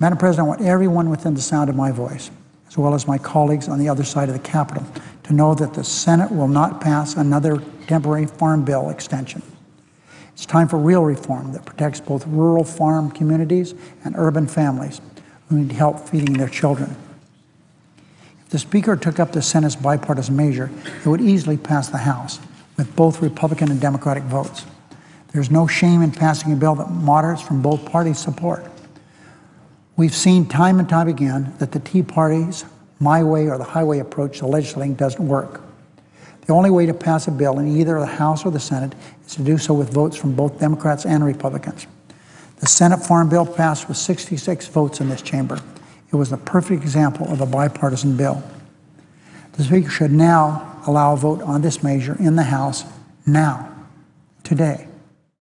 Madam President, I want everyone within the sound of my voice, as well as my colleagues on the other side of the Capitol, to know that the Senate will not pass another temporary farm bill extension. It's time for real reform that protects both rural farm communities and urban families who need help feeding their children. If the Speaker took up the Senate's bipartisan measure, it would easily pass the House with both Republican and Democratic votes. There's no shame in passing a bill that moderates from both parties support. We've seen time and time again that the Tea Party's my way or the highway approach to legislating doesn't work. The only way to pass a bill in either the House or the Senate is to do so with votes from both Democrats and Republicans. The Senate Farm Bill passed with 66 votes in this chamber. It was the perfect example of a bipartisan bill. The Speaker should now allow a vote on this measure in the House now, today.